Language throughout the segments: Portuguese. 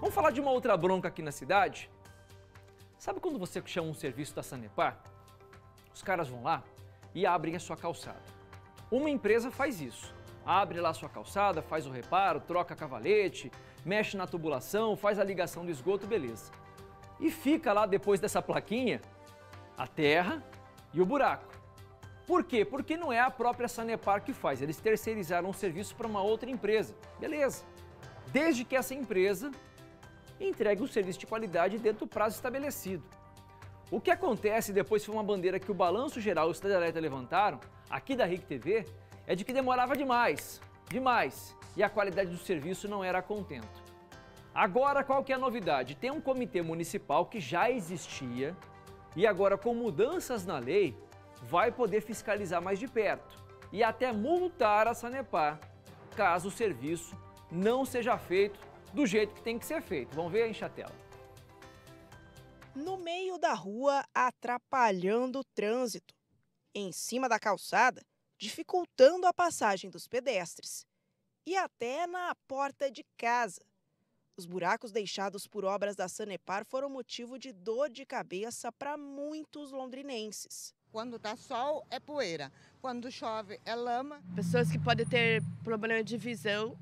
Vamos falar de uma outra bronca aqui na cidade? Sabe quando você chama um serviço da Sanepar? Os caras vão lá e abrem a sua calçada. Uma empresa faz isso. Abre lá a sua calçada, faz o reparo, troca cavalete, mexe na tubulação, faz a ligação do esgoto, beleza. E fica lá depois dessa plaquinha a terra e o buraco. Por quê? Porque não é a própria Sanepar que faz, eles terceirizaram o serviço para uma outra empresa. Beleza. Desde que essa empresa entregue um serviço de qualidade dentro do prazo estabelecido. O que acontece depois foi uma bandeira que o Balanço Geral e o Cidade Alerta levantaram, aqui da RIC TV, é de que demorava demais, demais, e a qualidade do serviço não era a contento. Agora, qual que é a novidade? Tem um comitê municipal que já existia e agora com mudanças na lei vai poder fiscalizar mais de perto e até multar a Sanepar caso o serviço não seja feito do jeito que tem que ser feito. Vamos ver aí, Chatela. No meio da rua, atrapalhando o trânsito. Em cima da calçada, dificultando a passagem dos pedestres. E até na porta de casa. Os buracos deixados por obras da Sanepar foram motivo de dor de cabeça para muitos londrinenses. Quando está sol, é poeira. Quando chove, é lama. Pessoas que podem ter problema de visão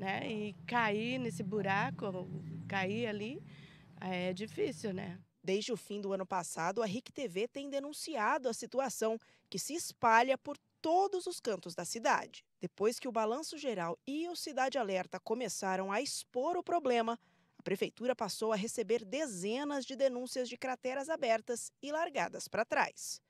né? E cair nesse buraco, cair ali, é difícil, né? Desde o fim do ano passado, a RIC TV tem denunciado a situação que se espalha por todos os cantos da cidade. Depois que o Balanço Geral e o Cidade Alerta começaram a expor o problema, a prefeitura passou a receber dezenas de denúncias de crateras abertas e largadas para trás.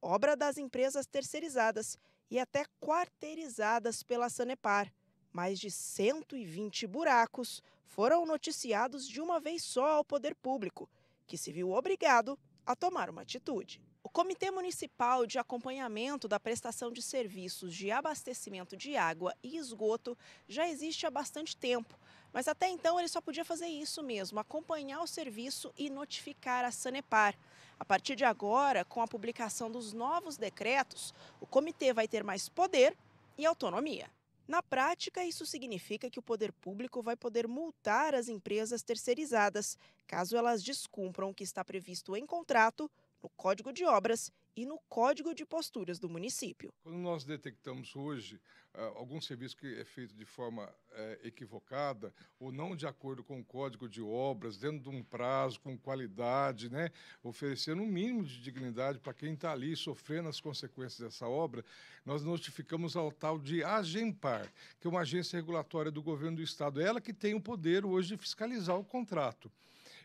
Obra das empresas terceirizadas e até quarteirizadas pela Sanepar mais de 120 buracos foram noticiados de uma vez só ao poder público, que se viu obrigado a tomar uma atitude. O Comitê Municipal de Acompanhamento da Prestação de Serviços de Abastecimento de Água e Esgoto já existe há bastante tempo, mas até então ele só podia fazer isso mesmo, acompanhar o serviço e notificar a Sanepar. A partir de agora, com a publicação dos novos decretos, o comitê vai ter mais poder e autonomia. Na prática, isso significa que o poder público vai poder multar as empresas terceirizadas, caso elas descumpram o que está previsto em contrato, no Código de Obras e no Código de Posturas do município. Quando nós detectamos hoje uh, algum serviço que é feito de forma uh, equivocada ou não de acordo com o Código de Obras, dentro de um prazo, com qualidade, né, oferecendo um mínimo de dignidade para quem está ali sofrendo as consequências dessa obra, nós notificamos ao tal de Agempar, que é uma agência regulatória do governo do Estado. Ela que tem o poder hoje de fiscalizar o contrato.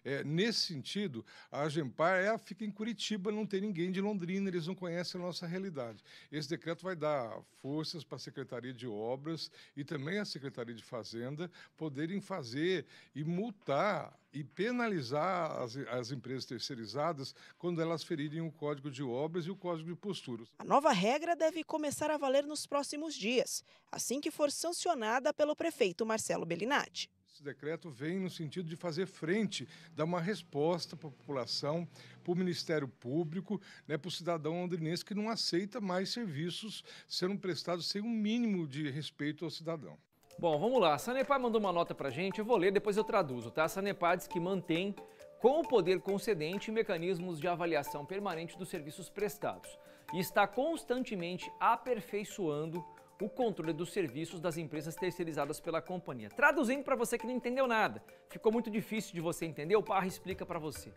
É, nesse sentido, a Agempar é, fica em Curitiba, não tem ninguém de Londrina, eles não conhecem a nossa realidade. Esse decreto vai dar forças para a Secretaria de Obras e também a Secretaria de Fazenda poderem fazer e multar e penalizar as, as, empresas terceirizadas quando elas ferirem o Código de Obras e o Código de Posturas. A nova regra deve começar a valer nos próximos dias, assim que for sancionada pelo prefeito Marcelo Bellinati. Esse decreto vem no sentido de fazer frente, dar uma resposta para a população, para o Ministério Público, né, para o cidadão londrinense que não aceita mais serviços sendo prestados sem um mínimo de respeito ao cidadão. Bom, vamos lá. A Sanepar mandou uma nota para a gente, eu vou ler, depois eu traduzo, tá? A Sanepar diz que mantém com o poder concedente mecanismos de avaliação permanente dos serviços prestados e está constantemente aperfeiçoando o controle dos serviços das empresas terceirizadas pela companhia. Traduzindo para você que não entendeu nada, ficou muito difícil de você entender, o Parra explica para você.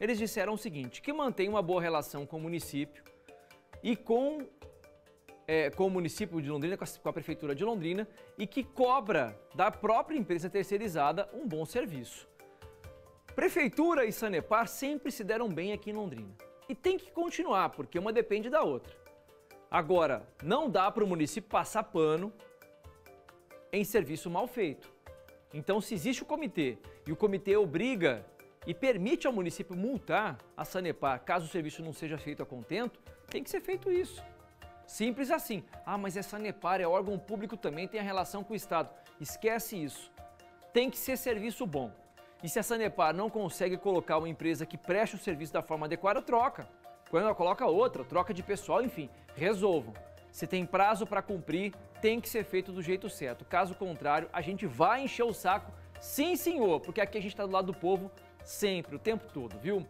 Eles disseram o seguinte, que mantém uma boa relação com o município e com, é, com o município de Londrina, com a, com a prefeitura de Londrina, e que cobra da própria empresa terceirizada um bom serviço. Prefeitura e Sanepar sempre se deram bem aqui em Londrina. E tem que continuar, porque uma depende da outra. Agora, não dá para o município passar pano em serviço mal feito. Então, se existe o comitê e o comitê obriga e permite ao município multar a Sanepar caso o serviço não seja feito a contento, tem que ser feito isso. Simples assim. Ah, mas é Sanepar, é órgão público também, tem a relação com o Estado. Esquece isso. Tem que ser serviço bom. E se a Sanepar não consegue colocar uma empresa que preste o serviço da forma adequada, troca. Quando ela coloca outra, troca de pessoal, enfim, resolvam. Se tem prazo para cumprir, tem que ser feito do jeito certo. Caso contrário, a gente vai encher o saco Sim, senhor, porque aqui a gente está do lado do povo sempre, o tempo todo, viu?